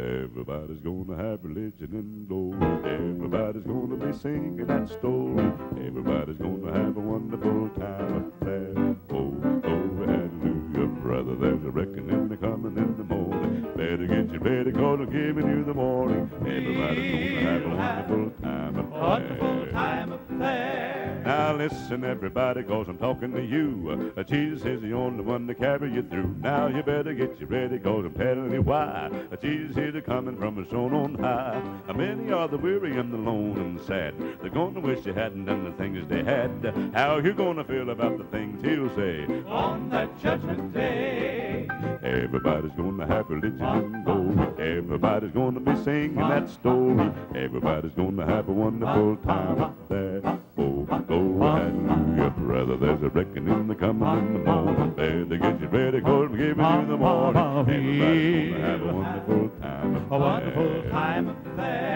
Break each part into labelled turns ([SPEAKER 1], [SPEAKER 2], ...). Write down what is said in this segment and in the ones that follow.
[SPEAKER 1] Everybody's gonna have religion and glory. Everybody's gonna be singing that story. Everybody's gonna have a wonderful time up there. Oh, oh, hallelujah, brother. There's a reckoning coming in the morning. Better get your ready, cause I'm giving you the warning. Everybody's gonna have a wonderful time up there.
[SPEAKER 2] Wonderful time up there.
[SPEAKER 1] Listen, everybody, cause I'm talking to you. Jesus is the only one to carry you through. Now you better get you ready, cause I'm telling you why. Jesus is coming from a throne on high. Many are the weary and the lone and the sad. They're gonna wish they hadn't done the things they had. How you gonna feel about the things he'll say?
[SPEAKER 2] On that judgment day.
[SPEAKER 1] Everybody's gonna have religion and glory. Everybody's gonna be singing that story. Everybody's gonna have a wonderful time there. Oh, oh, hallelujah, brother. There's a reckoning the coming in the morning. Better get you ready, cause I'm giving you the morning. Everybody's gonna have a wonderful time
[SPEAKER 2] A wonderful time there.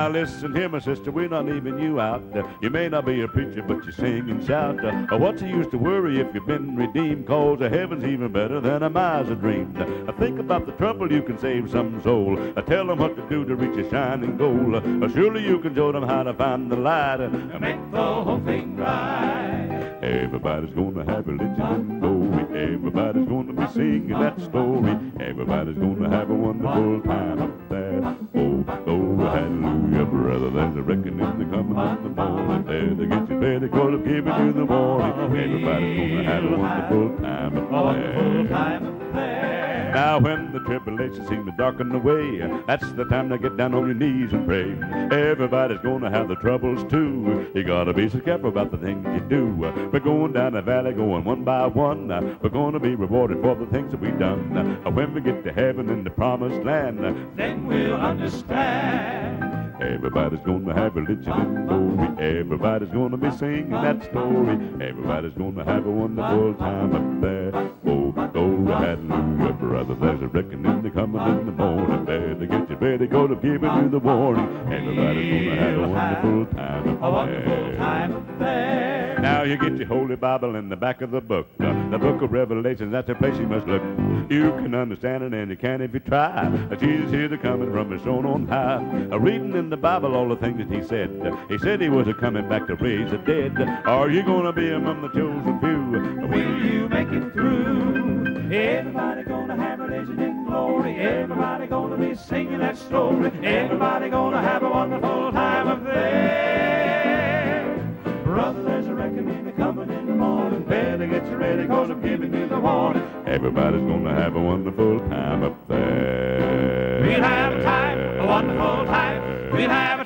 [SPEAKER 1] Now listen here, my sister, we're not leaving you out. You may not be a preacher, but you sing and shout. What's the use to worry if you've been redeemed? Cause heaven's even better than a miser dreamed. Think about the trouble you can save some soul. Tell them what to do to reach a shining goal. Surely you can show them how to find the light.
[SPEAKER 2] Make the whole thing right.
[SPEAKER 1] Everybody's gonna have religion glory. Everybody's gonna be singing that story. Everybody's gonna have a wonderful time up there. Oh, hallelujah, brother. There's a reckoning the coming in the morning. Better get you ready, cause I'm giving you the warning. Everybody's gonna have a wonderful time
[SPEAKER 2] A
[SPEAKER 1] up
[SPEAKER 2] wonderful
[SPEAKER 1] there.
[SPEAKER 2] time there.
[SPEAKER 1] Now when the tribulation seems to darken the way, that's the time to get down on your knees and pray. Everybody's gonna have the troubles too. You gotta be so careful about the things you do. We're going down the valley, going one by one. We're gonna be rewarded for the things that we've done. When we get to heaven in the promised land,
[SPEAKER 2] Then we'll understand.
[SPEAKER 1] Everybody's gonna have religion and glory. Everybody's gonna be singing that story. Everybody's gonna have a wonderful time up there. Get you ready, go to the warning. Everybody's gonna have a wonderful time
[SPEAKER 2] A wonderful time there.
[SPEAKER 1] Now you get your Holy Bible in the back of the book. Uh, the book of Revelations, that's the place you must look. You can understand it and you can if you try. Uh, Jesus here to coming from his throne on high. Uh, reading in the Bible all the things that he said. Uh, he said he was a coming back to raise the dead. Are you gonna be among the chosen few?
[SPEAKER 2] Will you make it through? Everybody gonna have religion glory. Everybody gonna be singing that story. Everybody gonna have a wonderful time up there. Brother, there's a reckoning coming in the morning. Better get you ready, cause I'm giving you the warning.
[SPEAKER 1] Everybody's gonna have a wonderful time up there.
[SPEAKER 2] We'll have a time, a wonderful time. We'll have.